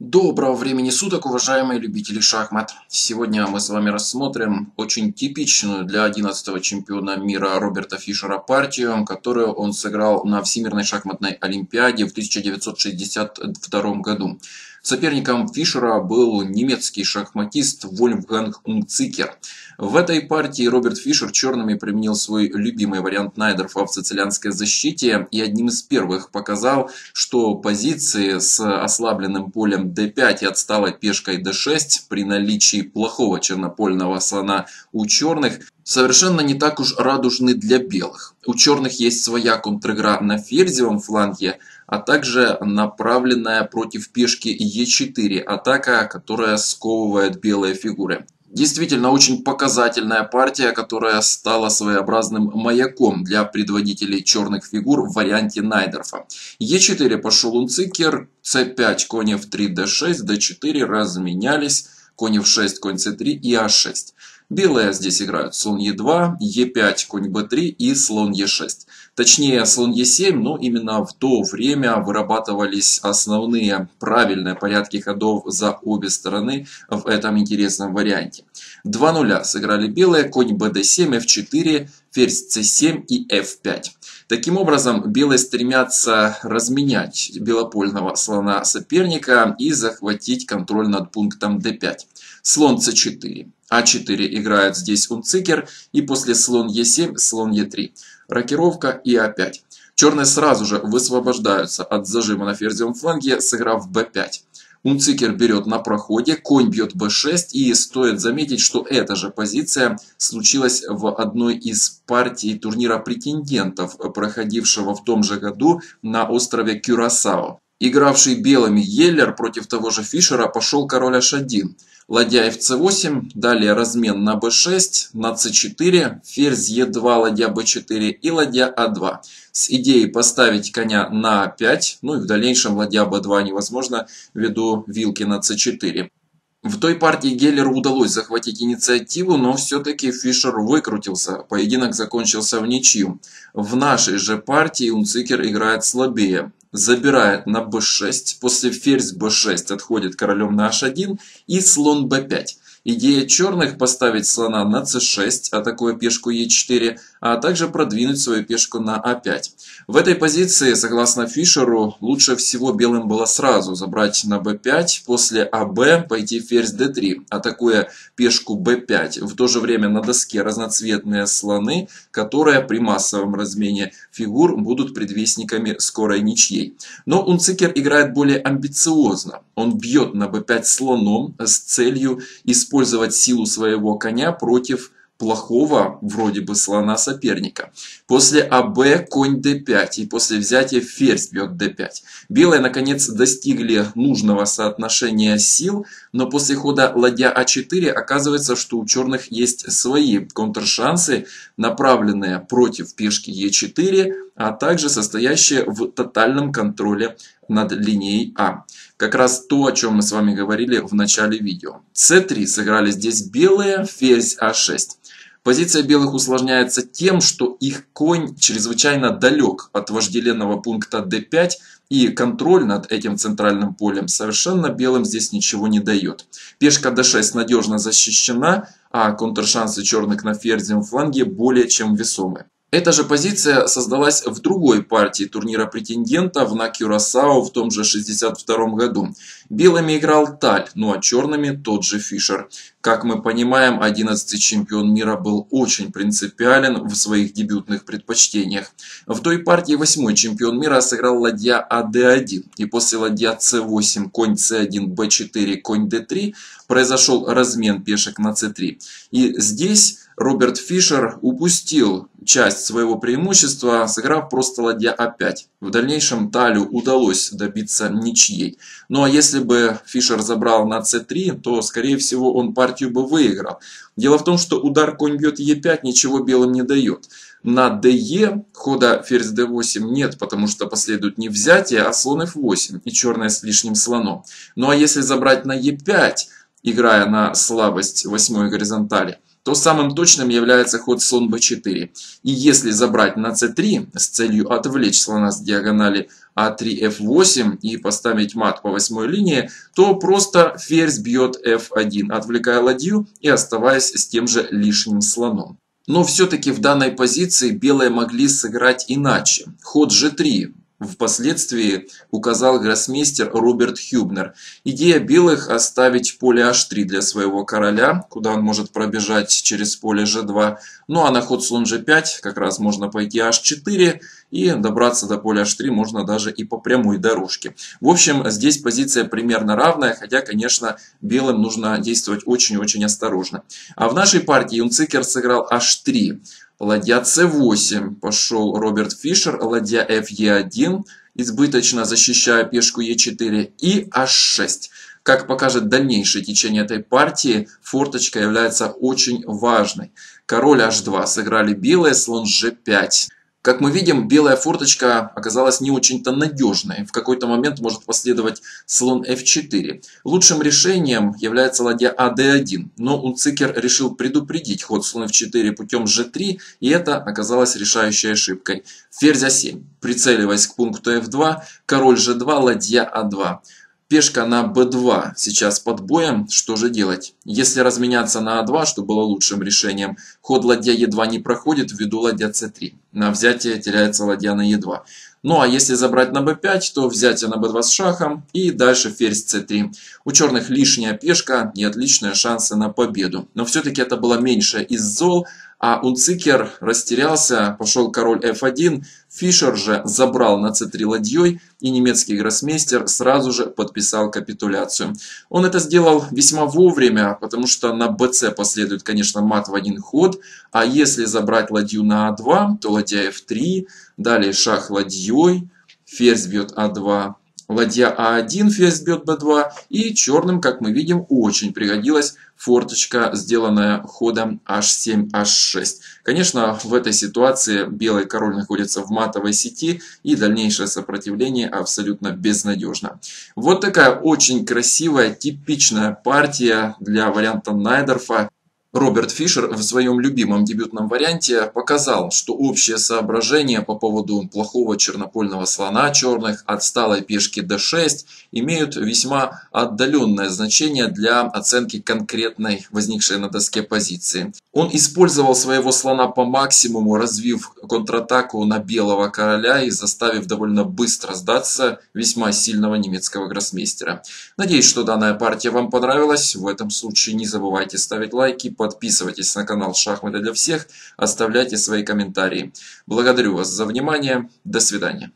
Доброго времени суток, уважаемые любители шахмат! Сегодня мы с вами рассмотрим очень типичную для 11 чемпиона мира Роберта Фишера партию, которую он сыграл на Всемирной шахматной олимпиаде в 1962 году. Соперником Фишера был немецкий шахматист Вольфганг Унцикер. В этой партии Роберт Фишер черными применил свой любимый вариант Найдерфа в сицилианской защите и одним из первых показал, что позиции с ослабленным полем d5 и отсталой пешкой d6 при наличии плохого чернопольного слона у черных совершенно не так уж радужны для белых. У черных есть своя контр-игра на ферзевом фланге, а также направленная против пешки Е4 атака, которая сковывает белые фигуры. Действительно очень показательная партия, которая стала своеобразным маяком для предводителей черных фигур в варианте Найдерфа. Е4 пошел Унцикер, С5, конь F3, D6, D4 разменялись, конь F6, конь C3 и А6. Белые здесь играют слон Е2, Е5, конь Б3 и слон Е6. Точнее, слон Е7, но именно в то время вырабатывались основные правильные порядки ходов за обе стороны в этом интересном варианте. Два нуля сыграли белые, конь БД7, F4, ферзь c7 и f5. Таким образом, белые стремятся разменять белопольного слона соперника и захватить контроль над пунктом d5. Слон c4. А4 играет здесь унцикер и после слон Е7, слон Е3. Рокировка и А5. Черные сразу же высвобождаются от зажима на ферзевом фланге, сыграв b5. Унцикер берет на проходе, конь бьет b6 и стоит заметить, что эта же позиция случилась в одной из партий турнира претендентов, проходившего в том же году на острове Кюрасао. Игравший белыми Еллер против того же Фишера пошел король h1. Ладья fc8, далее размен на b6, на c4, ферзь e2, ладья b4 и ладья a2. С идеей поставить коня на a5, ну и в дальнейшем ладья b2 невозможно ввиду вилки на c4. В той партии Геллеру удалось захватить инициативу, но все-таки Фишер выкрутился. Поединок закончился в ничью. В нашей же партии Унцикер играет слабее забирает на b6, после ферзь b6 отходит королем на h1 и слон b5. Идея черных поставить слона на c6, атакуя пешку e4, а также продвинуть свою пешку на а5. В этой позиции, согласно Фишеру, лучше всего белым было сразу забрать на b5, после АБ пойти ферзь d3, атакуя пешку b5. В то же время на доске разноцветные слоны, которые при массовом размене фигур будут предвестниками скорой ничьей. Но Унцикер играет более амбициозно. Он бьет на b5 слоном с целью использовать силу своего коня против плохого вроде бы слона соперника. После АБ конь d5 и после взятия ферзь бьет d5. Белые наконец достигли нужного соотношения сил, но после хода ладья А4 оказывается, что у черных есть свои контршансы, направленные против пешки Е4, а также состоящие в тотальном контроле над линией А. Как раз то, о чем мы с вами говорили в начале видео. С3 сыграли здесь белые, ферзь А6. Позиция белых усложняется тем, что их конь чрезвычайно далек от вожделенного пункта d5, и контроль над этим центральным полем совершенно белым здесь ничего не дает. Пешка d6 надежно защищена, а контршансы черных на ферзевом фланге более чем весомы. Эта же позиция создалась в другой партии турнира претендентов на Кюрасао в том же 62 году. Белыми играл Таль, ну а черными тот же Фишер. Как мы понимаем, 11 чемпион мира был очень принципиален в своих дебютных предпочтениях. В той партии 8 чемпион мира сыграл ладья АД1. И после ладья С8, конь С1, Б4, конь Д3 произошел размен пешек на С3. И здесь Роберт Фишер упустил часть своего преимущества, сыграв просто ладья А5. В дальнейшем Талю удалось добиться ничьей. Ну а если бы Фишер забрал на С3, то скорее всего он партию бы выиграл. Дело в том, что удар конь бьет Е5 ничего белым не дает. На ДЕ хода ферзь d8 нет, потому что последует не взятие, а слон f8 и черная с лишним слоном. Ну а если забрать на Е5, играя на слабость восьмой горизонтали, то самым точным является ход слон b4. И если забрать на c3 с целью отвлечь слона с диагонали a3, f8 и поставить мат по восьмой линии, то просто ферзь бьет f1, отвлекая ладью и оставаясь с тем же лишним слоном. Но все-таки в данной позиции белые могли сыграть иначе. Ход g3 Впоследствии указал гроссмейстер Роберт Хюбнер. Идея белых оставить поле h3 для своего короля, куда он может пробежать через поле g2. Ну а на ход слон g5 как раз можно пойти h4 и добраться до поля h3 можно даже и по прямой дорожке. В общем, здесь позиция примерно равная, хотя, конечно, белым нужно действовать очень-очень осторожно. А в нашей партии Юнцикер сыграл h3. Ладья c8 пошел Роберт Фишер, ладья fe1, избыточно защищая пешку e4 и h6. Как покажет дальнейшее течение этой партии, форточка является очень важной. Король h2 сыграли белые, слон g5. Как мы видим, белая форточка оказалась не очень-то надежной. В какой-то момент может последовать слон f4. Лучшим решением является ладья ad1, но Унцикер решил предупредить ход слон f4 путем g3, и это оказалось решающей ошибкой. Ферзь a7, прицеливаясь к пункту f2, король g2, ладья a2. Пешка на b2 сейчас под боем. Что же делать? Если разменяться на a2, что было лучшим решением, ход ладья e2 не проходит ввиду ладья c3. На взятие теряется ладья на e2. Ну а если забрать на b5, то взятие на b2 с шахом и дальше ферзь c3. У черных лишняя пешка и отличные шансы на победу. Но все-таки это было меньше из зол, а Унцикер растерялся, пошел король f1, Фишер же забрал на c3 ладьей, и немецкий гроссмейстер сразу же подписал капитуляцию. Он это сделал весьма вовремя, потому что на bc последует, конечно, мат в один ход, а если забрать ладью на а2, то ладья f3, далее шах ладьей, ферзь бьет а2, ладья А1, ферзь бьет Б2. И черным, как мы видим, очень пригодилась форточка, сделанная ходом H7, H6. Конечно, в этой ситуации белый король находится в матовой сети, и дальнейшее сопротивление абсолютно безнадежно. Вот такая очень красивая, типичная партия для варианта Найдерфа. Роберт Фишер в своем любимом дебютном варианте показал, что общее соображение по поводу плохого чернопольного слона черных, отсталой пешки d6 имеют весьма отдаленное значение для оценки конкретной возникшей на доске позиции. Он использовал своего слона по максимуму, развив контратаку на белого короля и заставив довольно быстро сдаться весьма сильного немецкого гроссмейстера. Надеюсь, что данная партия вам понравилась. В этом случае не забывайте ставить лайки, подписывайтесь на канал Шахматы для всех, оставляйте свои комментарии. Благодарю вас за внимание. До свидания.